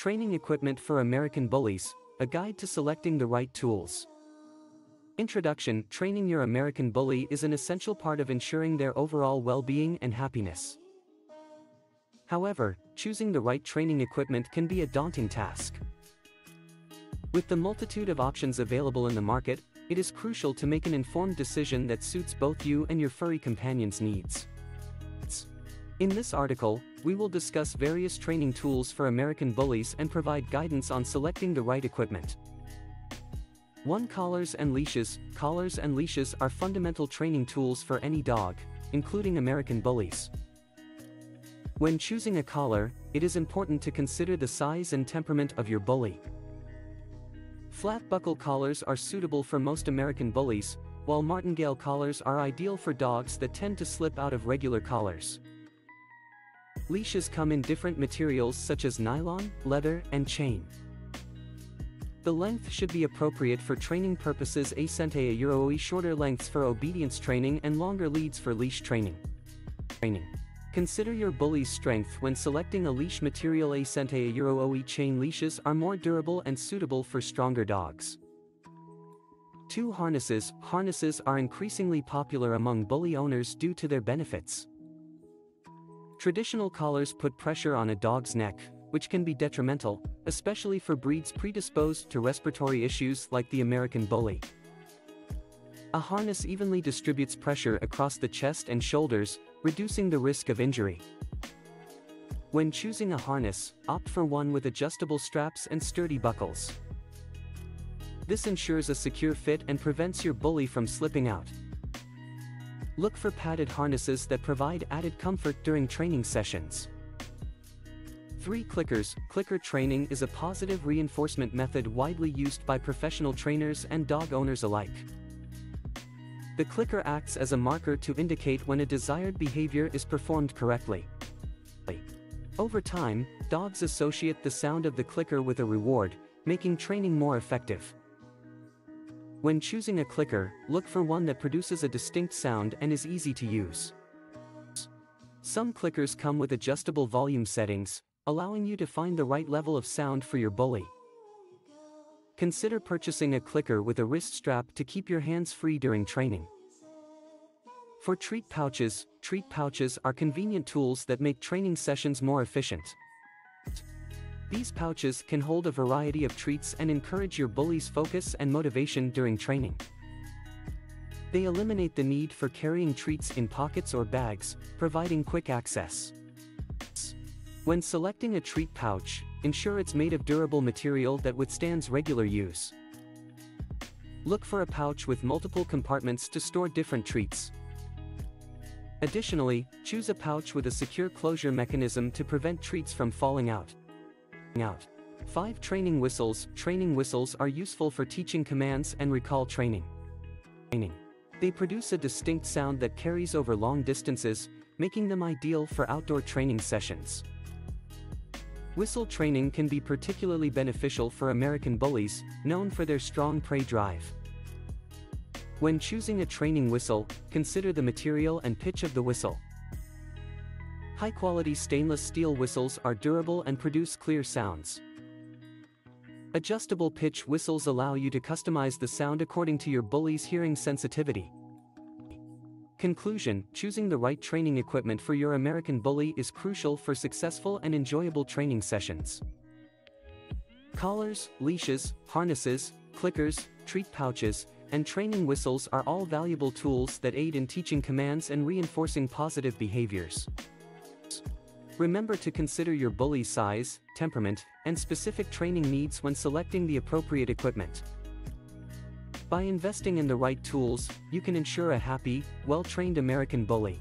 Training Equipment for American Bullies, a guide to selecting the right tools. Introduction Training your American Bully is an essential part of ensuring their overall well being and happiness. However, choosing the right training equipment can be a daunting task. With the multitude of options available in the market, it is crucial to make an informed decision that suits both you and your furry companion's needs. In this article, we will discuss various training tools for American bullies and provide guidance on selecting the right equipment. 1. Collars and leashes Collars and leashes are fundamental training tools for any dog, including American bullies. When choosing a collar, it is important to consider the size and temperament of your bully. Flat buckle collars are suitable for most American bullies, while martingale collars are ideal for dogs that tend to slip out of regular collars. Leashes come in different materials such as nylon, leather, and chain. The length should be appropriate for training purposes a cente euro shorter lengths for obedience training and longer leads for leash training. Training. Consider your bully's strength when selecting a leash material a cente euro OE chain leashes are more durable and suitable for stronger dogs. 2 harnesses Harnesses are increasingly popular among bully owners due to their benefits. Traditional collars put pressure on a dog's neck, which can be detrimental, especially for breeds predisposed to respiratory issues like the American Bully. A harness evenly distributes pressure across the chest and shoulders, reducing the risk of injury. When choosing a harness, opt for one with adjustable straps and sturdy buckles. This ensures a secure fit and prevents your bully from slipping out. Look for padded harnesses that provide added comfort during training sessions. 3 clickers Clicker training is a positive reinforcement method widely used by professional trainers and dog owners alike. The clicker acts as a marker to indicate when a desired behavior is performed correctly. Over time, dogs associate the sound of the clicker with a reward, making training more effective. When choosing a clicker, look for one that produces a distinct sound and is easy to use. Some clickers come with adjustable volume settings, allowing you to find the right level of sound for your bully. Consider purchasing a clicker with a wrist strap to keep your hands free during training. For treat pouches, treat pouches are convenient tools that make training sessions more efficient. These pouches can hold a variety of treats and encourage your bully's focus and motivation during training. They eliminate the need for carrying treats in pockets or bags, providing quick access. When selecting a treat pouch, ensure it's made of durable material that withstands regular use. Look for a pouch with multiple compartments to store different treats. Additionally, choose a pouch with a secure closure mechanism to prevent treats from falling out out. 5 Training Whistles Training whistles are useful for teaching commands and recall training. training. They produce a distinct sound that carries over long distances, making them ideal for outdoor training sessions. Whistle training can be particularly beneficial for American bullies, known for their strong prey drive. When choosing a training whistle, consider the material and pitch of the whistle. High-quality stainless steel whistles are durable and produce clear sounds. Adjustable pitch whistles allow you to customize the sound according to your bully's hearing sensitivity. Conclusion Choosing the right training equipment for your American bully is crucial for successful and enjoyable training sessions. Collars, leashes, harnesses, clickers, treat pouches, and training whistles are all valuable tools that aid in teaching commands and reinforcing positive behaviors. Remember to consider your bully's size, temperament, and specific training needs when selecting the appropriate equipment. By investing in the right tools, you can ensure a happy, well-trained American bully.